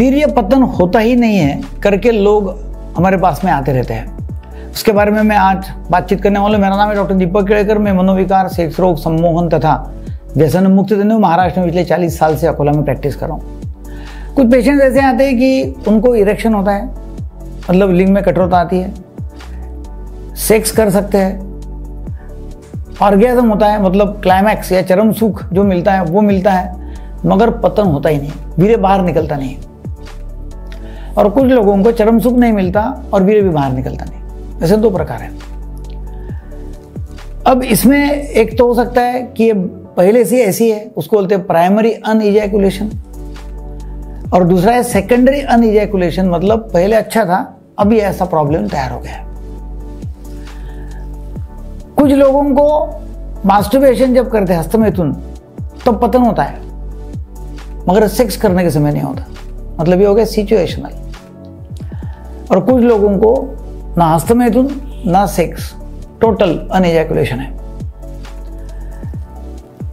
वीर्य पतन होता ही नहीं है, करके लोग हमारे पास में आते रहते हैं। उसके बारे में मैं आज बातचीत करने वाला मेरा नाम है डॉक्टर दीपक केड़कर, मैं मनोविकार, सेक्स रोग, सम्मोहन तथा व्यसन मुक्त दिन महाराष्ट्र में पिछले 40 साल से अकोला में प्रैक्टिस कर रहा हूँ। कुछ पेशेंट्स ऐसे आते हैं कि उनको इरेक्शन होता है मतलब लिंग में कठोरता आती है सेक्स कर सकते हैं ऑर्गेजम होता है मतलब क्लाइमैक्स या चरम सुख जो मिलता है, वो मिलता है, मगर पतन होता ही नहीं, वीर्य बाहर निकलता नहीं। और कुछ लोगों को चरम सुख नहीं मिलता और वीर्य भी बाहर निकलता नहीं। ऐसे दो प्रकार हैं। अब इसमें एक तो हो सकता है कि ये पहले से ऐसी है, उसको बोलते हैं प्राइमरी अनइजैकुलेशन और दूसरा है सेकेंडरी अनइजैकुलेशन मतलब पहले अच्छा था, अभी ऐसा प्रॉब्लम तैयार हो गया है। कुछ लोगों को मास्टरबेशन जब करते हस्तमैथुन, तब तो पतन होता है, मगर सेक्स करने के समय नहीं होता। मतलब ये हो गया सिचुएशनल और कुछ लोगों को ना हस्तमैथुन ना सेक्स टोटल अनएजैकुलेशन है।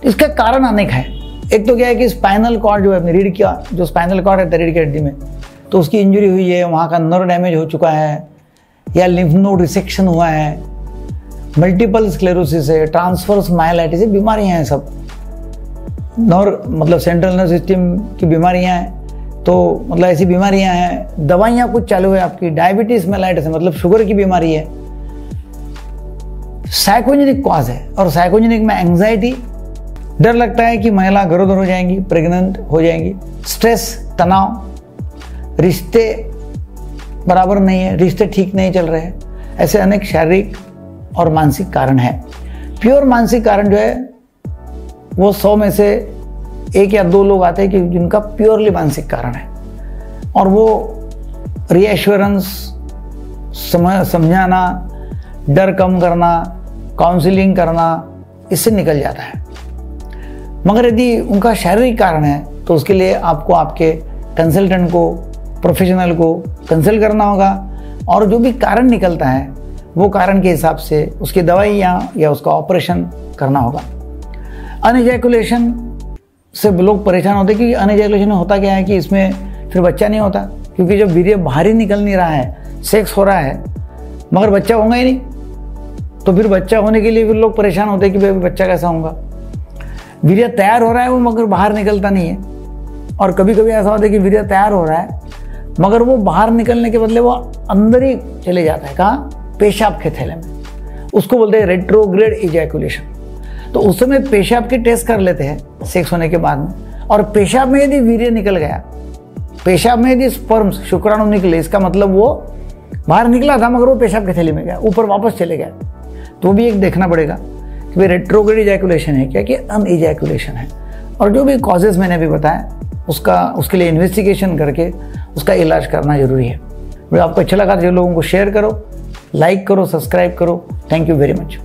इसका कारण अनेक है। एक तो क्या है कि स्पाइनल कॉर्ड जो है रीढ़ का जो स्पाइनल कॉर्ड है रीढ़ की हड्डी में तो उसकी इंजरी हुई है, वहाँ का नर्व डैमेज हो चुका है, या लिम्फ नोड रिसेक्शन हुआ है मल्टीपल स्क्लेरोसिस है ट्रांसफर्स माइलाइटिस बीमारियाँ हैं सब। नॉर मतलब सेंट्रल नर्व सिस्टम की बीमारियाँ हैं। तो मतलब ऐसी बीमारियाँ हैं। दवाइयाँ कुछ चालू है आपकी। डायबिटीज़ मेलाइटिस है मतलब शुगर की बीमारी है। साइकोजेनिक कॉज है और साइकोजेनिक में एंग्जाइटी डर लगता है कि महिला घरोधर हो जाएँगी प्रेग्नेंट हो जाएँगी। स्ट्रेस तनाव, रिश्ते बराबर नहीं है, रिश्ते ठीक नहीं चल रहे ऐसे अनेक शारीरिक और मानसिक कारण है। प्योर मानसिक कारण जो है, वो सौ में से एक या दो लोग आते हैं कि जिनका प्योरली मानसिक कारण है। और वो रीएश्योरेंस समझाना डर कम करना काउंसलिंग करना इससे निकल जाता है। मगर यदि उनका शारीरिक कारण है तो उसके लिए आपको आपके कंसल्टेंट को प्रोफेशनल को कंसल्ट करना होगा। और जो भी कारण निकलता है वो कारण के हिसाब से उसकी दवाई या, या उसका ऑपरेशन करना होगा। अनइजैकुलेशन से लोग परेशान होते कि अनइजैकुलेशन में होता क्या है कि इसमें फिर बच्चा नहीं होता? क्योंकि जब वीर्य बाहर ही निकल नहीं रहा है सेक्स हो रहा है, मगर बच्चा होगा ही नहीं। तो फिर बच्चा होने के लिए फिर लोग परेशान होते कि भाई बच्चा कैसा होगा? वीर्य तैयार हो रहा है वो, मगर बाहर निकलता नहीं है। और कभी कभी ऐसा होता है कि वीर्य तैयार हो रहा है, मगर वो बाहर निकलने के बदले वो अंदर ही चले जाता है। कहाँ? पेशाब के थैले में। उसको बोलते हैं रेट्रोग्रेड इजैकुलेशन तो उस समय पेशाब के टेस्ट कर लेते हैं, सेक्स होने के बाद में। और पेशाब में यदि वीर्य निकल गया, पेशाब में यदि स्पर्म्स शुक्राणु निकले, इसका मतलब वो बाहर निकला था, मगर वो पेशाब के थैली में गया, ऊपर वापस चले गया। तो भी एक देखना पड़ेगा कि भाई रेट्रोग्रेड इजैकुलेशन है क्या, कि अन इजैकुलेशन है। और जो भी कॉजेज मैंने अभी बताया उसका, उसके लिए इन्वेस्टिगेशन करके उसका इलाज करना ज़रूरी है। आपको अच्छा लगा तो जो लोगों को शेयर करो लाइक करो सब्सक्राइब करो। Thank you very much